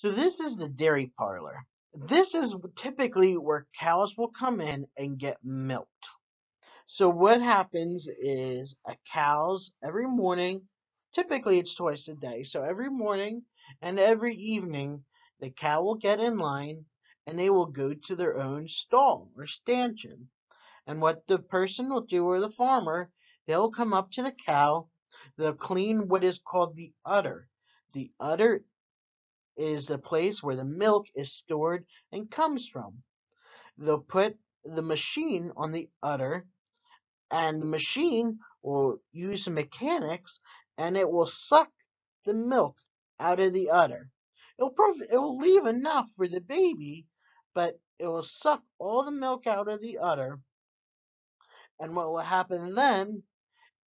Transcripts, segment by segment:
So this is the dairy parlor. This is typically where cows will come in and get milked. So what happens is a cow's every morning, typically it's twice a day. So every morning and every evening, the cow will get in line and they will go to their own stall or stanchion. And what the person will do or the farmer, they'll come up to the cow, they'll clean what is called the udder. The udder is the place where the milk is stored and comes from. They'll put the machine on the udder, and the machine will use mechanics and it will suck the milk out of the udder. It'll prov- it will leave enough for the baby, but it will suck all the milk out of the udder. And what will happen then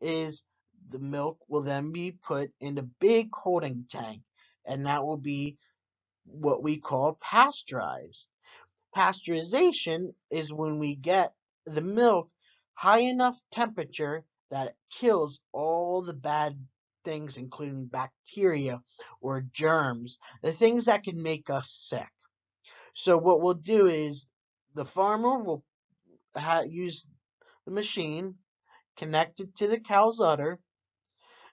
is the milk will then be put in a big holding tank, and that will be what we call pasteurized. Pasteurization is when we get the milk high enough temperature that it kills all the bad things, including bacteria or germs, the things that can make us sick. So what we'll do is the farmer will use the machine connected to the cow's udder.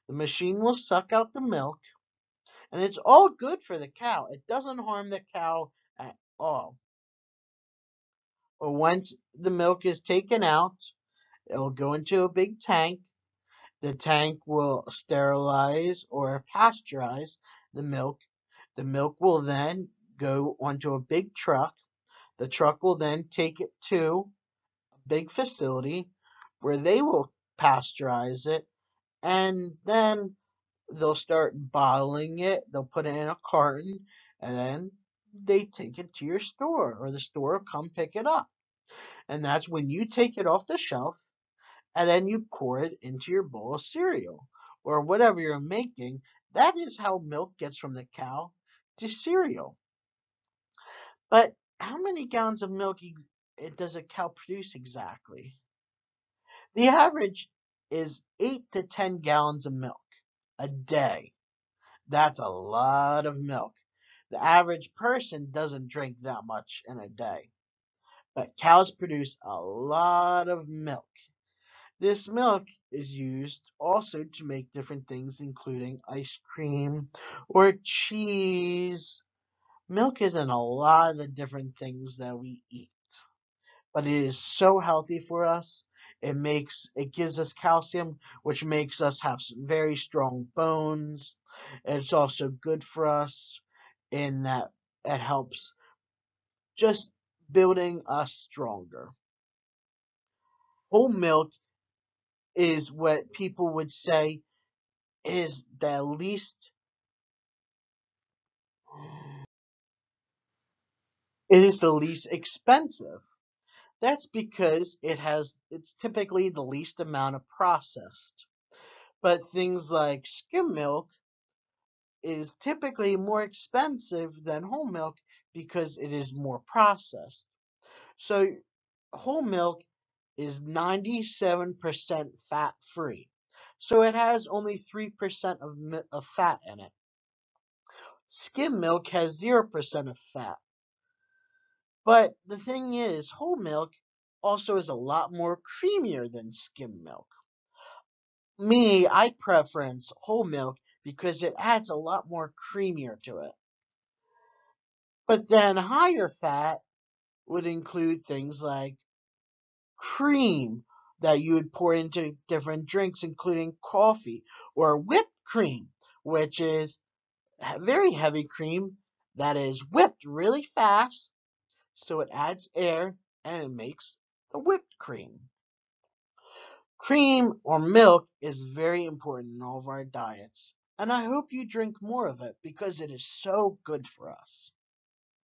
The machine will suck out the milk and it's all good for the cow. It doesn't harm the cow at all. Once the milk is taken out, it will go into a big tank. The tank will sterilize or pasteurize the milk. The milk will then go onto a big truck. The truck will then take it to a big facility where they will pasteurize it and then they'll start bottling it. They'll put it in a carton and then they take it to your store or the store will come pick it up. And that's when you take it off the shelf and then you pour it into your bowl of cereal or whatever you're making. That is how milk gets from the cow to cereal. But how many gallons of milk does a cow produce exactly? The average is 8 to 10 gallons of milk a day. That's a lot of milk. The average person doesn't drink that much in a day. But cows produce a lot of milk. This milk is used also to make different things, including ice cream or cheese. Milk is in a lot of the different things that we eat. But it is so healthy for us it makes it gives us calcium, which makes us have very strong bones. It's also good for us in that it helps just building us stronger. Whole milk is what people would say is the least it is the least expensive that's because it has it's typically the least amount of processed. But things like skim milk is typically more expensive than whole milk because it is more processed. So whole milk is 97% fat free. So it has only 3% of, of fat in it. Skim milk has 0% of fat. But the thing is, whole milk also is a lot more creamier than skim milk. Me, I preference whole milk because it adds a lot more creamier to it. But then higher fat would include things like cream that you would pour into different drinks, including coffee, or whipped cream, which is very heavy cream that is whipped really fast so it adds air and it makes the whipped cream. Cream or milk is very important in all of our diets, and I hope you drink more of it because it is so good for us.